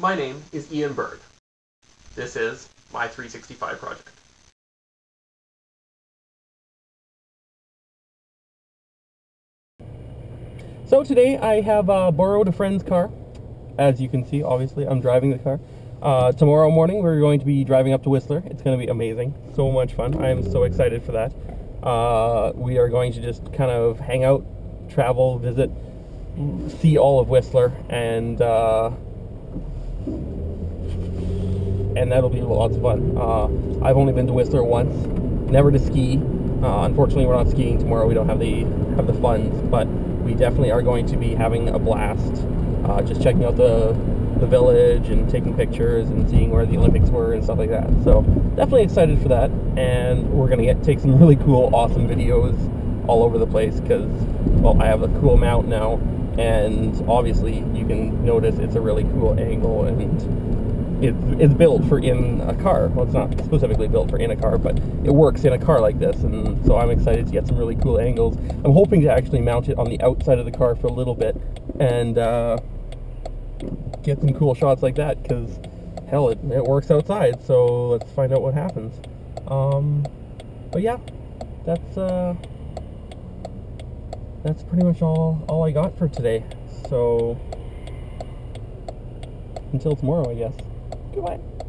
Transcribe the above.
My name is Ian Berg. This is my 365 project. So today I have uh, borrowed a friend's car. As you can see, obviously I'm driving the car. Uh, tomorrow morning we're going to be driving up to Whistler. It's going to be amazing. So much fun. I am so excited for that. Uh, we are going to just kind of hang out, travel, visit, see all of Whistler, and uh, and that'll be lots of fun. Uh, I've only been to Whistler once, never to ski. Uh, unfortunately, we're not skiing tomorrow. We don't have the have the funds, but we definitely are going to be having a blast. Uh, just checking out the the village and taking pictures and seeing where the Olympics were and stuff like that. So definitely excited for that, and we're gonna get take some really cool, awesome videos all over the place because well, I have a cool mount now, and obviously you can notice it's a really cool angle and it's, built for in a car. Well, it's not specifically built for in a car, but it works in a car like this, and so I'm excited to get some really cool angles. I'm hoping to actually mount it on the outside of the car for a little bit and uh, get some cool shots like that, because hell, it, it works outside, so let's find out what happens. Um, but yeah, that's uh, that's pretty much all, all I got for today. So, until tomorrow, I guess. Goodbye.